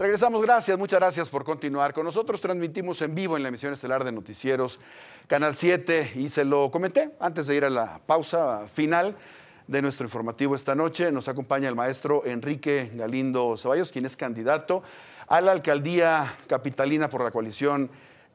Regresamos, gracias, muchas gracias por continuar con nosotros. Transmitimos en vivo en la emisión estelar de Noticieros Canal 7 y se lo comenté antes de ir a la pausa final de nuestro informativo esta noche. Nos acompaña el maestro Enrique Galindo Ceballos, quien es candidato a la alcaldía capitalina por la coalición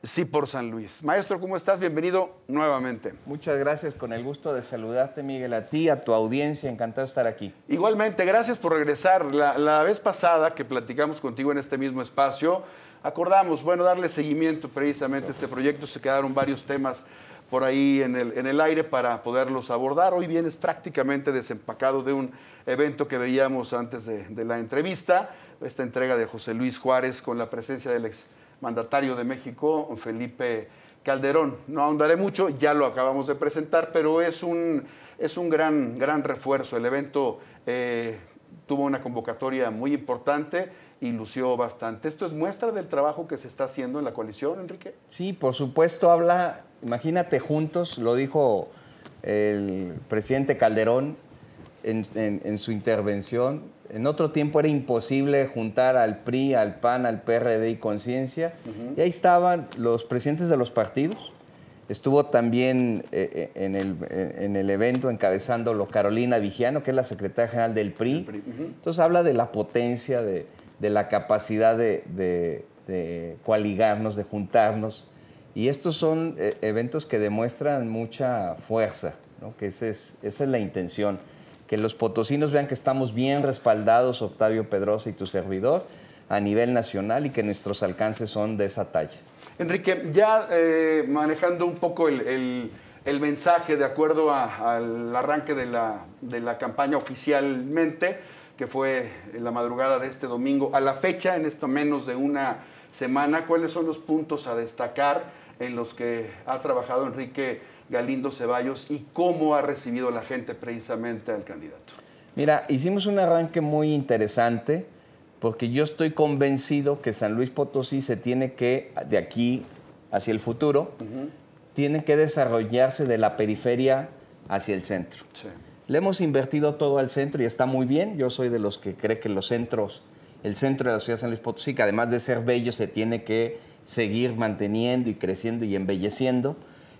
Sí por San Luis. Maestro, ¿cómo estás? Bienvenido nuevamente. Muchas gracias, con el gusto de saludarte, Miguel, a ti, a tu audiencia, encantado de estar aquí. Igualmente, gracias por regresar. La, vez pasada que platicamos contigo en este mismo espacio, acordamos, bueno, darle seguimiento precisamente a este proyecto. Se quedaron varios temas por ahí en el, en el aire para poderlos abordar. Hoy vienes prácticamente desempacado de un evento que veíamos antes de, de la entrevista, esta entrega de José Luis Juárez con la presencia del ex mandatario de México, Felipe Calderón. No ahondaré mucho, ya lo acabamos de presentar, pero es un, es un gran, gran refuerzo. El evento eh, tuvo una convocatoria muy importante y lució bastante. ¿Esto es muestra del trabajo que se está haciendo en la coalición, Enrique? Sí, por supuesto, habla, imagínate juntos, lo dijo el presidente Calderón en su intervención, en otro tiempo era imposible juntar al PRI, al PAN, al PRD y Conciencia. Y ahí estaban los presidentes de los partidos. Estuvo también eh, eh, en, el, eh, en, el, evento encabezándolo Carolina Vigiano, que es la secretaria general del PRI. Entonces habla de la potencia, de, la capacidad de, de, coaligarnos, de juntarnos. Y estos son eventos que demuestran mucha fuerza, que esa es, esa es la intención que los potosinos vean que estamos bien respaldados, Octavio Pedrosa y tu servidor, a nivel nacional y que nuestros alcances son de esa talla. Enrique, ya eh, manejando un poco el, mensaje de acuerdo al arranque de la, de la campaña oficialmente, que fue en la madrugada de este domingo, a la fecha, en esto menos de una semana, ¿cuáles son los puntos a destacar en los que ha trabajado Enrique Galindo Ceballos y cómo ha recibido la gente precisamente al candidato. Mira, hicimos un arranque muy interesante porque yo estoy convencido que San Luis Potosí se tiene que, de aquí hacia el futuro, tiene que desarrollarse de la periferia hacia el centro. Le hemos invertido todo al centro y está muy bien. Yo soy de los que cree que los centros, el centro de la ciudad de San Luis Potosí, que además de ser bello, se tiene que seguir manteniendo y creciendo y embelleciendo.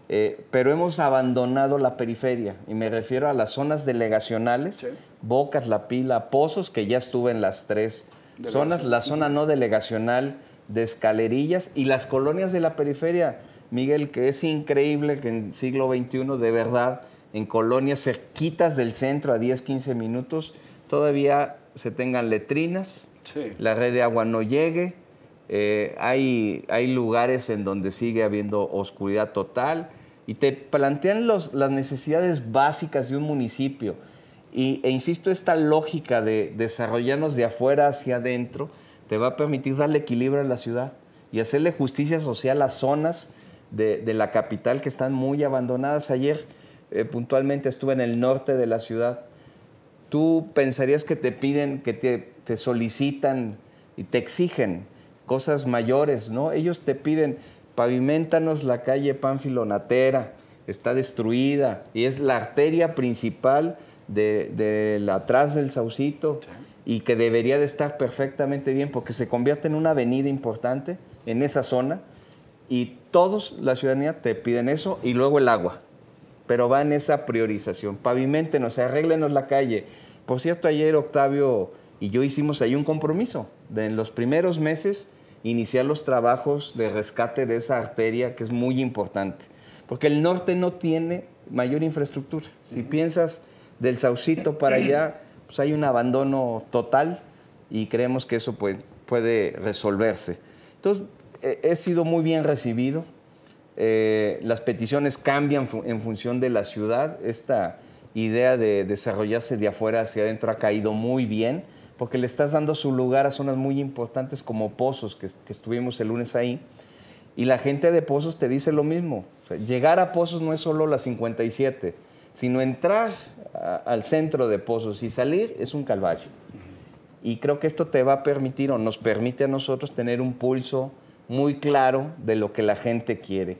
Eh, pero hemos abandonado la periferia y me refiero a las zonas delegacionales, Bocas, La Pila, Pozos, que ya estuve en las tres zonas, la zona no delegacional de Escalerillas y las colonias de la periferia. Miguel, que es increíble que en siglo XXI, de verdad, en colonias cerquitas del centro, a 10, 15 minutos, todavía se tengan letrinas, la red de agua no llegue, eh, hay, hay lugares en donde sigue habiendo oscuridad total y te plantean los, las necesidades básicas de un municipio. Y, e insisto, esta lógica de desarrollarnos de afuera hacia adentro te va a permitir darle equilibrio a la ciudad y hacerle justicia social a zonas de, de la capital que están muy abandonadas. Ayer eh, puntualmente estuve en el norte de la ciudad. Tú pensarías que te piden, que te, te solicitan y te exigen cosas mayores, ¿no? Ellos te piden, pavimentanos la calle Pánfilo Natera, está destruida y es la arteria principal de, la atrás del Saucito y que debería de estar perfectamente bien porque se convierte en una avenida importante en esa zona y todos, la ciudadanía, te piden eso y luego el agua. Pero va en esa priorización. Pavimentenos, arréglenos la calle. Por cierto, ayer Octavio y yo hicimos ahí un compromiso de en los primeros meses iniciar los trabajos de rescate de esa arteria que es muy importante, porque el norte no tiene mayor infraestructura. Si piensas del Saucito para allá, pues hay un abandono total y creemos que eso puede, puede resolverse. Entonces, he sido muy bien recibido. Eh, las peticiones cambian en función de la ciudad. Esta idea de desarrollarse de afuera hacia adentro ha caído muy bien porque le estás dando su lugar a zonas muy importantes como Pozos, que, estuvimos el lunes ahí. Y la gente de Pozos te dice lo mismo. llegar a Pozos no es solo la 57, sino entrar al centro de Pozos y salir es un calvario. Y creo que esto te va a permitir o nos permite a nosotros tener un pulso muy claro de lo que la gente quiere.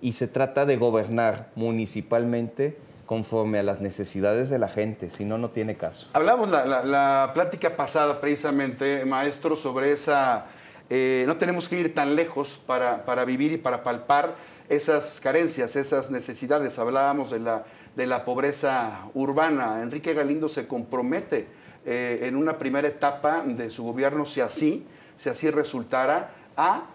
Y se trata de gobernar municipalmente conforme a las necesidades de la gente, si no, no tiene caso. Hablamos la, la, plática pasada precisamente, maestro, sobre esa... Eh, no tenemos que ir tan lejos para, para, vivir y para palpar esas carencias, esas necesidades. Hablábamos de la, de la pobreza urbana. Enrique Galindo se compromete eh, en una primera etapa de su gobierno, si así, si así resultara, a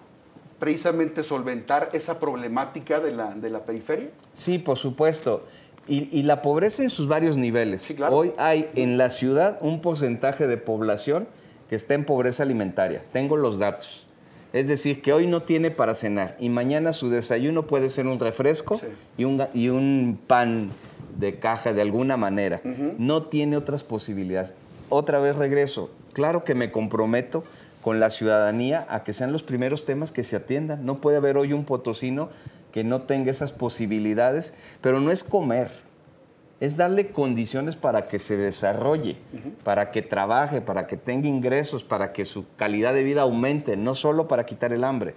precisamente solventar esa problemática de la, de la periferia? Sí, por supuesto. Y, la pobreza en sus varios niveles. Hoy hay en la ciudad un porcentaje de población que está en pobreza alimentaria. Tengo los datos. Es decir, que hoy no tiene para cenar y mañana su desayuno puede ser un refresco y, un, y, un, pan de caja de alguna manera. No tiene otras posibilidades. Otra vez regreso. Claro que me comprometo con la ciudadanía a que sean los primeros temas que se atiendan. No puede haber hoy un potosino que no tenga esas posibilidades, pero no es comer, es darle condiciones para que se desarrolle, para que trabaje, para que tenga ingresos, para que su calidad de vida aumente, no solo para quitar el hambre.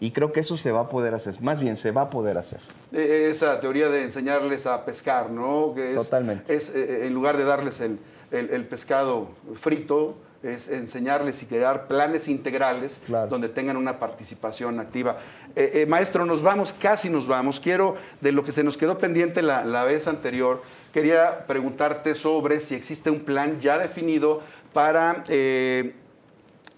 Y creo que eso se va a poder hacer, más bien se va a poder hacer. E, e, esa teoría de enseñarles a pescar, ¿no? Totalmente. Es, eh, en lugar de darles el pescado frito, es enseñarles y crear planes integrales donde tengan una participación activa. Eh, eh, maestro, nos vamos, casi nos vamos. Quiero, de lo que se nos quedó pendiente la, vez anterior, quería preguntarte sobre si existe un plan ya definido para eh,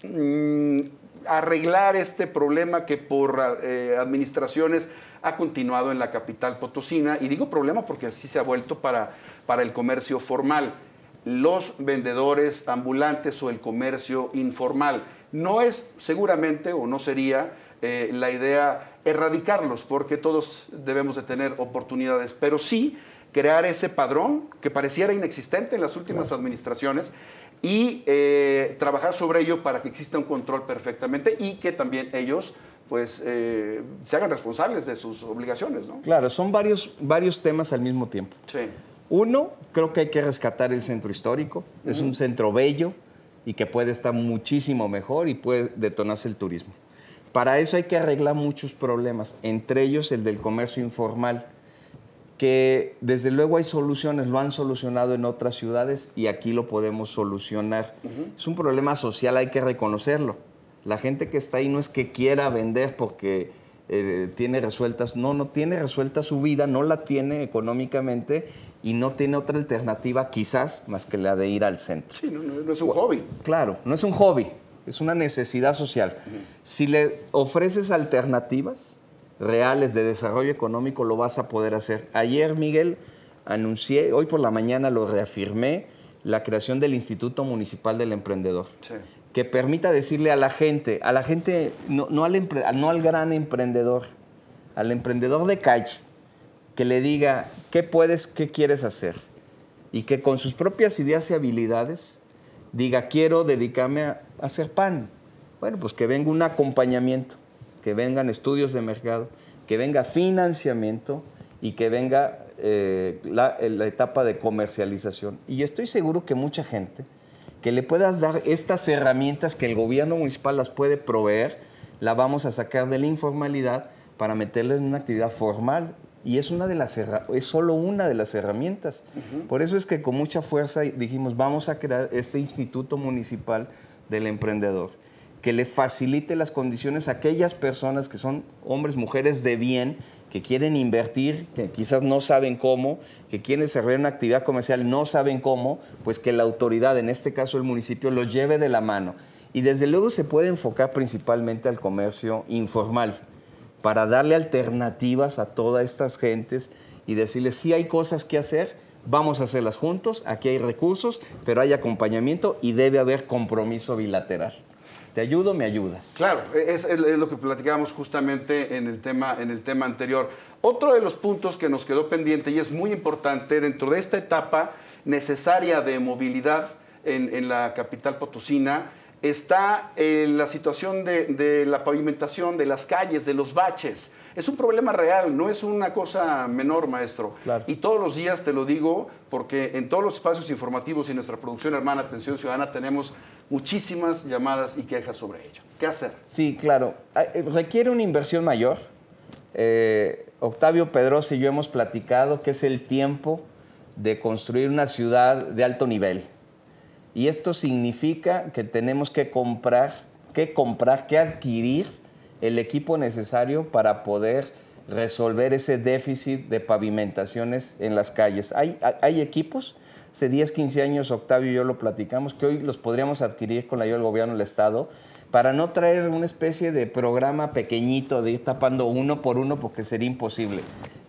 mm, arreglar este problema que por administraciones ha continuado en la capital potosina. Y digo problema porque así se ha vuelto para, para el comercio formal los vendedores ambulantes o el comercio informal. No es seguramente o no sería eh, la idea erradicarlos, porque todos debemos de tener oportunidades, pero sí crear ese padrón que pareciera inexistente en las últimas administraciones y eh, trabajar sobre ello para que exista un control perfectamente y que también ellos pues eh, se hagan responsables de sus obligaciones. ¿no? Claro, son varios, varios temas al mismo tiempo. Sí. Uno, creo que hay que rescatar el centro histórico. Es un centro bello y que puede estar muchísimo mejor y puede detonarse el turismo. Para eso hay que arreglar muchos problemas, entre ellos el del comercio informal, que desde luego hay soluciones, lo han solucionado en otras ciudades y aquí lo podemos solucionar. Es un problema social, hay que reconocerlo. La gente que está ahí no es que quiera vender porque eh, tiene resueltas, no, no tiene resuelta su vida, no la tiene económicamente y no tiene otra alternativa quizás más que la de ir al centro. Sí, no, es un hobby. Claro, no es un hobby, es una necesidad social. Si le ofreces alternativas reales de desarrollo económico, lo vas a poder hacer. Ayer, Miguel, anuncié, hoy por la mañana lo reafirmé, la creación del Instituto Municipal del Emprendedor. Sí que permita decirle a la gente, a la gente, no, al, gran emprendedor, al emprendedor de calle, que le diga qué puedes, qué quieres hacer. Y que con sus propias ideas y habilidades diga, quiero dedicarme a, hacer pan. Bueno, pues que venga un acompañamiento, que vengan estudios de mercado, que venga financiamiento y que venga eh, la etapa de comercialización. Y estoy seguro que mucha gente que le puedas dar estas herramientas que el gobierno municipal las puede proveer, la vamos a sacar de la informalidad para meterla en una actividad formal. Y es, una de las es solo una de las herramientas. Por eso es que con mucha fuerza dijimos, vamos a crear este Instituto Municipal del Emprendedor que le facilite las condiciones a aquellas personas que son hombres, mujeres de bien, que quieren invertir, que quizás no saben cómo, que quieren desarrollar una actividad comercial, no saben cómo, pues que la autoridad, en este caso el municipio, los lleve de la mano. Y desde luego se puede enfocar principalmente al comercio informal, para darle alternativas a todas estas gentes y decirles, si hay cosas que hacer, vamos a hacerlas juntos, aquí hay recursos, pero hay acompañamiento y debe haber compromiso bilateral te ayudo, me ayudas. Claro, es, lo que platicábamos justamente en el, tema, en el tema anterior. Otro de los puntos que nos quedó pendiente y es muy importante dentro de esta etapa necesaria de movilidad en, en la capital potosina está en la situación de, la pavimentación de las calles, de los baches. Es un problema real, no es una cosa menor, maestro. Y todos los días te lo digo porque en todos los espacios informativos y nuestra producción hermana Atención Ciudadana tenemos muchísimas llamadas y quejas sobre ello. ¿Qué hacer? Sí, claro. Eh, requiere una inversión mayor. Eh, Octavio Pedrosa y yo hemos platicado que es el tiempo de construir una ciudad de alto nivel. Y esto significa que tenemos que comprar, que comprar, que adquirir el equipo necesario para poder resolver ese déficit de pavimentaciones en las calles. Hay, hay equipos, hace 10, 15 años Octavio y yo lo platicamos, que hoy los podríamos adquirir con la ayuda del gobierno del Estado para no traer una especie de programa pequeñito de ir tapando uno por uno porque sería imposible.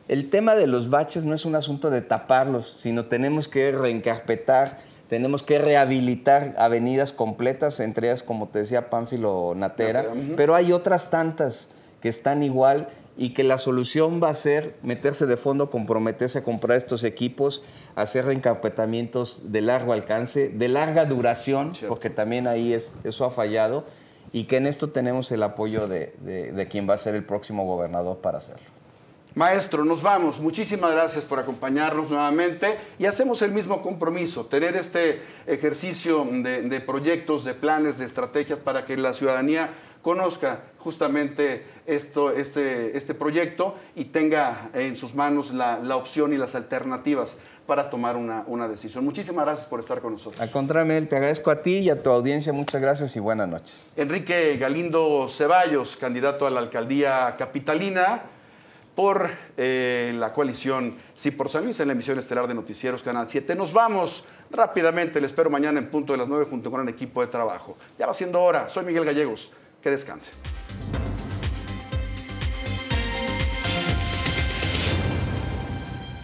El tema de los baches no es un asunto de taparlos, sino tenemos que reencarpetar, tenemos que rehabilitar avenidas completas, entre ellas, como te decía, Pánfilo Natera, pero hay otras tantas que están igual y que la solución va a ser meterse de fondo, comprometerse a comprar estos equipos, hacer reencarpetamientos de largo alcance, de larga duración, porque también ahí es, eso ha fallado, y que en esto tenemos el apoyo de, de quien va a ser el próximo gobernador para hacerlo. Maestro, nos vamos. Muchísimas gracias por acompañarnos nuevamente y hacemos el mismo compromiso, tener este ejercicio de, proyectos, de planes, de estrategias para que la ciudadanía conozca justamente esto, este, este proyecto y tenga en sus manos la, opción y las alternativas para tomar una, una, decisión. Muchísimas gracias por estar con nosotros. Al contrario, te agradezco a ti y a tu audiencia. Muchas gracias y buenas noches. Enrique Galindo Ceballos, candidato a la alcaldía capitalina por eh, la coalición Sí por San Luis en la emisión estelar de Noticieros Canal 7. Nos vamos rápidamente, les espero mañana en punto de las 9 junto con un equipo de trabajo. Ya va siendo hora, soy Miguel Gallegos, que descanse.